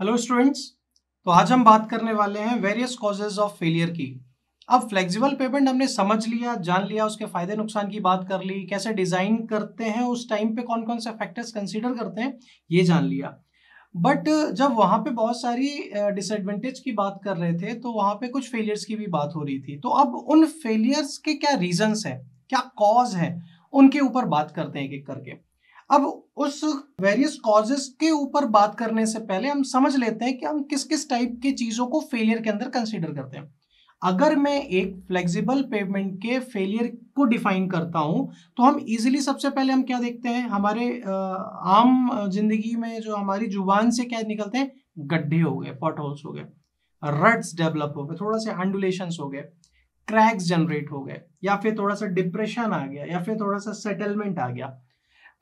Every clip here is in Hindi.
हेलो स्टूडेंट्स तो आज हम बात करने वाले हैं वेरियस कॉजेज ऑफ़ फेलियर की। अब फ्लेक्सिबल पेमेंट हमने समझ लिया, जान लिया, उसके फ़ायदे, नुकसान की बात कर ली, कैसे डिज़ाइन करते हैं, उस टाइम पे कौन कौन से फैक्टर्स कंसीडर करते हैं, ये जान लिया। बट जब वहाँ पे बहुत सारी डिसएडवांटेज की बात कर रहे थे तो वहाँ पे कुछ फेलियर्स की भी बात हो रही थी। तो अब उन फेलियर्स के क्या रीजंस है, क्या कॉज है, उनके ऊपर बात करते हैं एक एक करके। अब उस वेरियस कॉजेस के ऊपर बात करने से पहले हम समझ लेते हैं कि हम किस किस टाइप की चीज़ों को फेलियर के अंदर कंसिडर करते हैं। अगर मैं एक फ्लेक्सिबल पेमेंट के फेलियर को डिफाइन करता हूँ तो हम इजीली सबसे पहले हम क्या देखते हैं? हमारे आम ज़िंदगी में जो हमारी ज़ुबान से क्या निकलते हैं? गड्ढे हो गए पॉट होल्स हो गए। रट्स डेवलप हो गए, थोड़ा सा अंडुलेशन हो गए क्रैक्स जनरेट हो गए, या फिर थोड़ा सा डिप्रेशन आ गया, या फिर थोड़ा सा सेटलमेंट आ गया।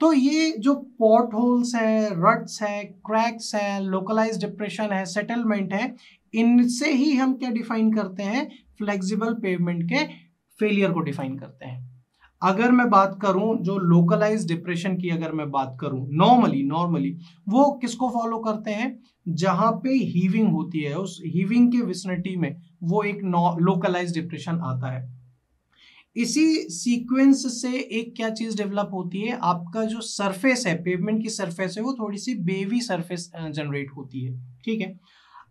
तो ये जो पॉट होल्स है रट्स है क्रैक्स है लोकलाइज डिप्रेशन है सेटलमेंट है, इनसे ही हम क्या डिफाइन करते हैं? फ्लेक्सिबल पेमेंट के फेलियर को डिफाइन करते हैं। अगर मैं बात करूँ, जो लोकलाइज डिप्रेशन की अगर मैं बात करूँ नॉर्मली नॉर्मली वो किसको फॉलो करते हैं? जहाँ पे हीविंग होती है, उस हीविंग के विसनिटी में वो एक लोकलाइज डिप्रेशन आता है। इसी सीक्वेंस से एक क्या चीज़ डेवलप होती है? आपका जो सरफेस है पेवमेंट की सरफेस है, वो थोड़ी सी बेवी सरफेस जनरेट होती है, ठीक है?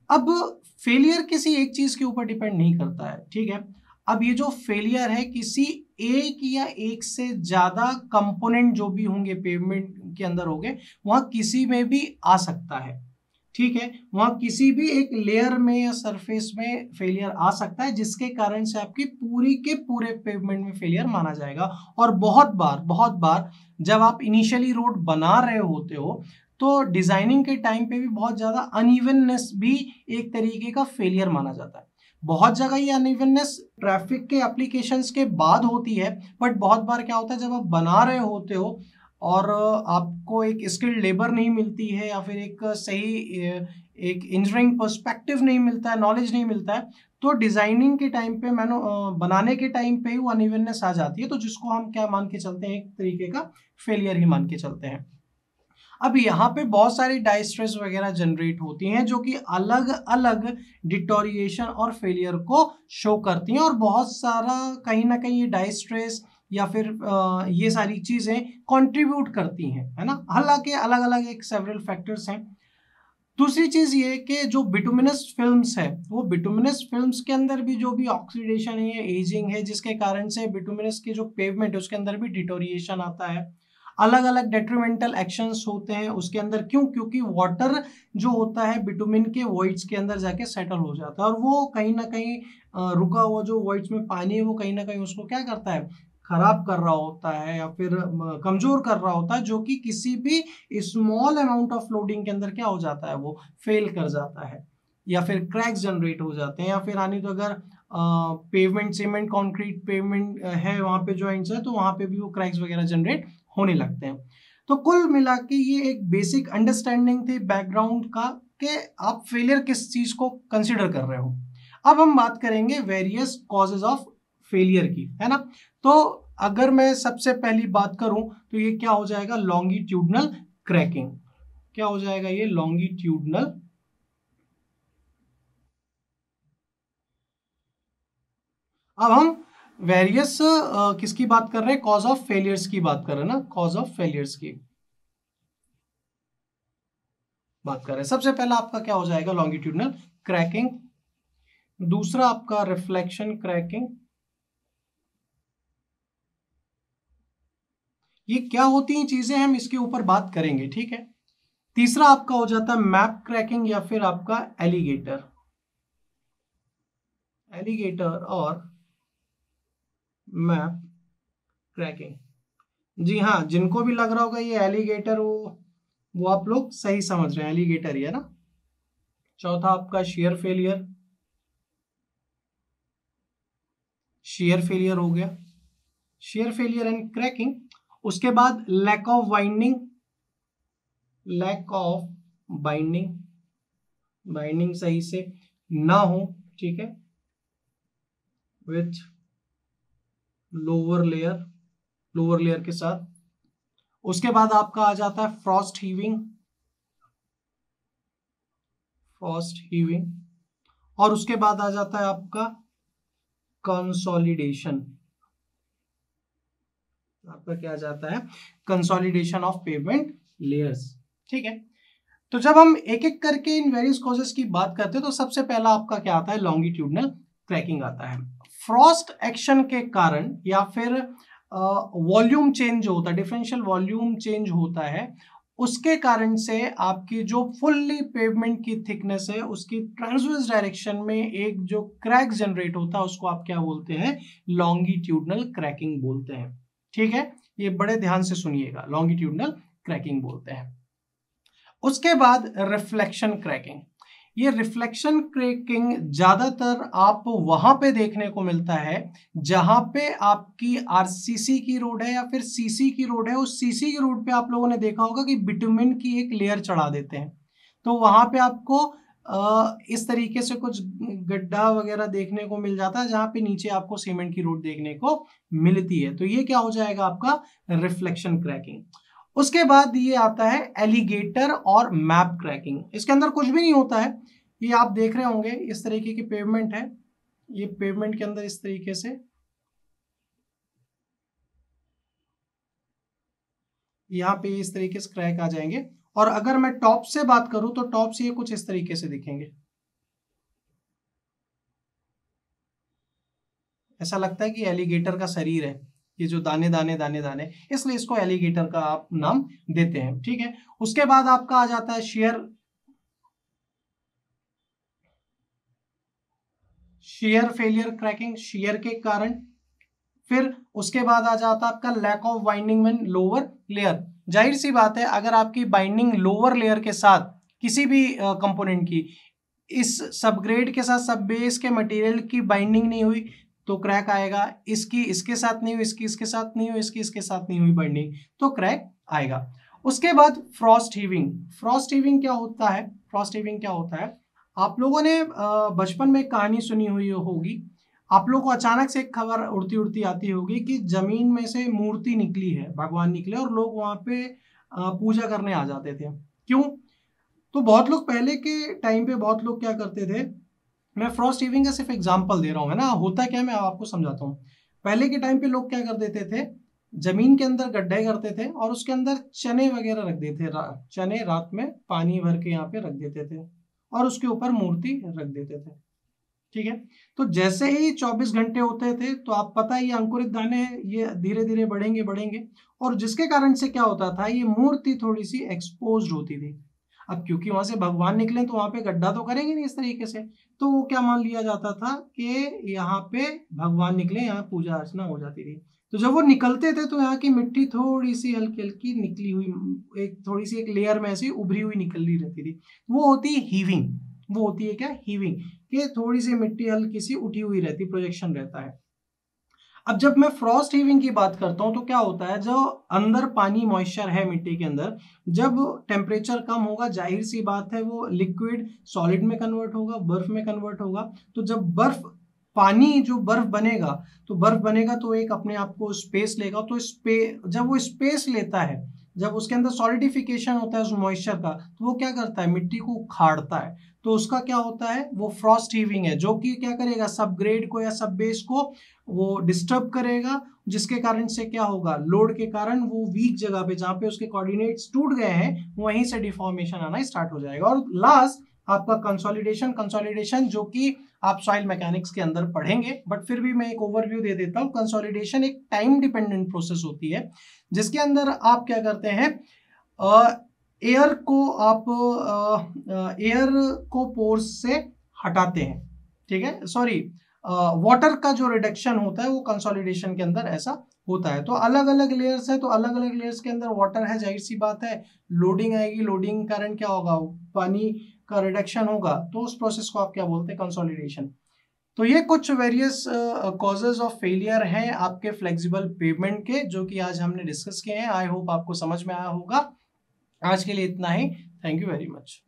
अब फेलियर किसी एक चीज़ के ऊपर डिपेंड नहीं करता है, ठीक है? अब ये जो फेलियर है, किसी एक या एक से ज़्यादा कंपोनेंट जो भी होंगे पेवमेंट के अंदर होंगे, वहाँ किसी में भी आ सकता है। ठीक है, वहाँ किसी भी एक लेयर में या सरफेस में फेलियर आ सकता है, जिसके कारण से आपकी पूरी के पूरे पेवमेंट में फेलियर माना जाएगा। और बहुत बार बहुत बार जब आप इनिशियली रोड बना रहे होते हो तो डिज़ाइनिंग के टाइम पे भी बहुत ज़्यादा अनइवननेस भी एक तरीके का फेलियर माना जाता है। बहुत जगह ये अनइवननेस ट्रैफ़िक के एप्लीकेशंस के बाद होती है बट बहुत बार क्या होता है, जब आप बना रहे होते हो और आपको एक स्किल्ड लेबर नहीं मिलती है या फिर एक सही, एक इंजीनियरिंग पर्सपेक्टिव नहीं मिलता है नॉलेज नहीं मिलता है तो डिज़ाइनिंग के टाइम पे मैनो बनाने के टाइम पे ही वो अनइवननेस आ जाती है तो जिसको हम क्या मान के चलते हैं, एक तरीके का फेलियर ही मान के चलते हैं। अब यहाँ पे बहुत सारी डाइस्ट्रेस वगैरह जनरेट होती हैं, जो कि अलग अलग डिटोरिएशन और फेलियर को शो करती हैं, और बहुत सारा कहीं ना कहीं ये डाइस्ट्रेस या फिर ये सारी चीज़ें कंट्रीब्यूट करती हैं, है ना? हालाँकि अलग अलग एक सेवरल फैक्टर्स हैं। दूसरी चीज़ ये कि जो बिटुमिनस फिल्म्स है, वो बिटुमिनस फिल्म्स के अंदर भी जो भी ऑक्सीडेशन है एजिंग है, जिसके कारण से बिटुमिनस के जो पेवमेंट है, उसके अंदर भी डिटोरिएशन आता है। अलग अलग डेट्रीमेंटल एक्शंस होते हैं उसके अंदर। क्यों? क्योंकि वाटर जो होता है बिटुमिन के वॉइड्स के अंदर जाके सेटल हो जाता है और वो कहीं ना कहीं रुका हुआ जो वॉइड्स में पानी है, वो कहीं ना कहीं उसको क्या करता है? खराब कर रहा होता है या फिर कमज़ोर कर रहा होता है, जो कि किसी भी स्मॉल अमाउंट ऑफ़ लोडिंग के अंदर क्या हो जाता है, वो फेल कर जाता है या फिर क्रैक्स जनरेट हो जाते हैं या फिर आनी तो अगर पेवमेंट सीमेंट कंक्रीट पेवमेंट है, वहाँ पे ज्वाइंट्स है तो वहाँ पे भी वो क्रैक्स वगैरह जनरेट होने लगते हैं। तो कुल मिला के ये एक बेसिक अंडरस्टैंडिंग थी बैकग्राउंड का कि आप फेलियर किस चीज़ को कंसिडर कर रहे हो। अब हम बात करेंगे वेरियस कॉजेज ऑफ़ फेलियर की, है ना? तो अगर मैं सबसे पहली बात करूँ तो ये क्या हो जाएगा? लॉन्गिट्यूडनल क्रैकिंग क्या हो जाएगा ये? लॉन्गिट्यूडनल अब हम वेरियस किसकी बात कर रहे हैं? कॉज ऑफ़ फेलियर्स की बात कर रहे हैं ना? कॉज ऑफ़ फेलियर्स की बात कर रहे हैं। सबसे पहला आपका क्या हो जाएगा? लॉन्गिट्यूडनल क्रैकिंग दूसरा आपका रिफ्लेक्शन क्रैकिंग ये क्या होती हैं चीज़ें, हम इसके ऊपर बात करेंगे, ठीक है? तीसरा आपका हो जाता है मैप क्रैकिंग या फिर आपका एलिगेटर एलिगेटर और मैप क्रैकिंग जी हाँ जिनको भी लग रहा होगा ये एलिगेटर वो वो आप लोग सही समझ रहे हैं एलिगेटर है ना? चौथा आपका शेयर फेलियर शेयर फेलियर हो गया। शेयर फेलियर एंड क्रैकिंग उसके बाद lack of binding lack of binding binding सही से ना हो, ठीक है? With lower layer lower layer के साथ। उसके बाद आपका आ जाता है फ्रॉस्ट हीविंग फ्रॉस्ट हीविंग और उसके बाद आ जाता है आपका कंसोलिडेशन आपका क्या जाता है? कंसोलिडेशन ऑफ़ पेमेंट लेयर्स ठीक है? तो जब हम एक एक करके इन वेरियस कॉजेस की बात करते हैं तो सबसे पहला आपका क्या आता है? लॉन्गिट्यूडनल क्रैकिंग आता है। फ्रॉस्ट एक्शन के कारण या फिर वॉल्यूम चेंज होता है डिफरेंशियल वॉल्यूम चेंज होता है, उसके कारण से आपकी जो फुल्ली पेवमेंट की थिकनेस है, उसकी ट्रांसवर्स डायरेक्शन में एक जो क्रैक जनरेट होता है, उसको आप क्या बोलते हैं? लॉन्गिट्यूडनल क्रैकिंग बोलते हैं। ठीक है? ये बड़े ध्यान से सुनिएगा। लॉन्गिट्यूडनल क्रैकिंग बोलते हैं। उसके बाद रिफ्लेक्शन क्रैकिंग ये रिफ्लेक्शन क्रैकिंग ज़्यादातर आप वहाँ पे देखने को मिलता है, जहाँ पे आपकी आरसीसी की रोड है या फिर सीसी की रोड है। उस सीसी की रोड पे आप लोगों ने देखा होगा कि बिटुमिन की एक लेयर चढ़ा देते हैं। तो वहाँ पे आपको इस तरीके से कुछ गड्ढा वगैरह देखने को मिल जाता है, जहाँ पे नीचे आपको सीमेंट की रोड देखने को मिलती है। तो ये क्या हो जाएगा आपका? Reflection cracking. उसके बाद ये आता है एलिगेटर और मैप क्रैकिंग। इसके अंदर कुछ भी नहीं होता है। ये आप देख रहे होंगे, इस तरीके की पेवमेंट है। ये पेवमेंट के अंदर इस तरीके से यहाँ पे इस तरीके से क्रैक आ जाएँगे। और अगर मैं टॉप से बात करूँ तो टॉप से ये कुछ इस तरीके से दिखेंगे। ऐसा लगता है कि एलिगेटर का शरीर है। ये जो दाने दाने दाने दाने, इसलिए इसको एलिगेटर का आप नाम देते हैं, ठीक है? उसके बाद आपका आ जाता है shear. Shear failure cracking, shear के कारण। फिर उसके बाद आ जाता है आपका लैक ऑफ़ वाइंडिंग में लोअर लेयर ज़ाहिर सी बात है, अगर आपकी बाइंडिंग लोअर लेयर के साथ किसी भी कंपोनेंट की, इस सबग्रेड के साथ सब बेस के मटेरियल की बाइंडिंग नहीं हुई तो क्रैक आएगा। इसकी, इसके साथ नहीं हुई, इसकी, इसके साथ नहीं हुई, इसकी, इसके साथ नहीं हुई बाइंडिंग तो क्रैक आएगा। उसके बाद फ्रॉस्ट हीविंग फ्रॉस्ट हीविंग क्या होता है? फ्रॉस्ट हीविंग क्या होता है? आप लोगों ने बचपन में कहानी सुनी हुई होगी आप लोग को अचानक से एक खबर उड़ती उड़ती आती होगी कि ज़मीन में से मूर्ति निकली है भगवान निकले और लोग वहाँ पे पूजा करने आ जाते थे। क्यों? तो बहुत लोग पहले के टाइम पे बहुत लोग क्या करते थे? मैं फ्रॉस्ट हीविंग का सिर्फ़ एग्ज़ाम्पल दे रहा हूँ है ना? होता क्या मैं आपको समझाता हूँ। पहले के टाइम पे लोग क्या कर देते थे? ज़मीन के अंदर गड्ढे करते थे और उसके अंदर चने वगैरह रख देते रा, चने रात में पानी भर के यहाँ पे रख देते थे और उसके ऊपर मूर्ति रख देते थे। ठीक है? तो जैसे ही 24 घंटे होते थे तो आप पता है ये अंकुरित दाने ये धीरे धीरे बढ़ेंगे बढ़ेंगे। और जिसके कारण से क्या होता था, ये मूर्ति थोड़ी सी एक्सपोज होती थी। अब क्योंकि वहाँ से भगवान निकले तो वहाँ पे गड्ढा तो करेंगे नहीं इस तरीके से। तो वो क्या मान लिया जाता था कि यहाँ पे भगवान निकले, यहाँ पूजा अर्चना हो जाती थी। तो जब वो निकलते थे तो यहाँ की मिट्टी थोड़ी सी हल्की हल्की निकली हुई, एक थोड़ी सी एक लेयर में ऐसी उभरी हुई निकल रही रहती थी। वो होती है हीविंग वो होती है क्या? हीविंग कि थोड़ी सी मिट्टी हल्की सी उठी हुई रहती प्रोजेक्शन रहता है। अब जब मैं फ्रॉस्ट हीविंग की बात करता हूँ तो क्या होता है, जो अंदर पानी मॉइस्चर है मिट्टी के अंदर, जब टेम्परेचर कम होगा, ज़ाहिर सी बात है, वो लिक्विड सॉलिड में कन्वर्ट होगा, बर्फ़ में कन्वर्ट होगा। तो जब बर्फ़, पानी जो बर्फ़ बनेगा तो बर्फ़ बनेगा तो एक अपने आप को स्पेस लेगा तो स्पे जब वो स्पेस लेता है जब उसके अंदर सॉलिडिफिकेशन होता है उस मॉइस्चर का तो वो क्या करता है? मिट्टी को उखाड़ता है। तो उसका क्या होता है? वो फ्रॉस्ट हीविंग है, जो कि क्या करेगा? सब ग्रेड को या सब बेस को वो डिस्टर्ब करेगा, जिसके कारण से क्या होगा? लोड के कारण वो वीक जगह पे, जहाँ पे उसके कोऑर्डिनेट्स टूट गए हैं, वहीं से डिफॉर्मेशन आना स्टार्ट हो जाएगा। और लास्ट आपका कंसोलिडेशन कंसोलिडेशन जो कि आप सॉइल मैकेनिक्स के अंदर पढ़ेंगे बट फिर भी मैं एक ओवरव्यू दे देता हूँ। कंसोलिडेशन एक टाइम डिपेंडेंट प्रोसेस होती है, जिसके अंदर आप क्या करते हैं एयर को आप एयर को पोर्स से हटाते हैं, ठीक है? सॉरी वाटर का जो रिडक्शन होता है, वो कंसोलिडेशन के अंदर ऐसा होता है। तो अलग अलग लेयर्स है तो अलग अलग लेयर्स के अंदर वाटर है, ज़ाहिर सी बात है लोडिंग आएगी लोडिंग कारण क्या होगा? पानी का रिडक्शन होगा तो उस प्रोसेस को आप क्या बोलते हैं? कंसोलिडेशन तो ये कुछ वेरियस कॉजेज ऑफ़ फेलियर हैं आपके फ्लेक्सिबल पेमेंट के, जो कि आज हमने डिस्कस किए हैं। आई होप आपको समझ में आया होगा। आज के लिए इतना ही। Thank you very much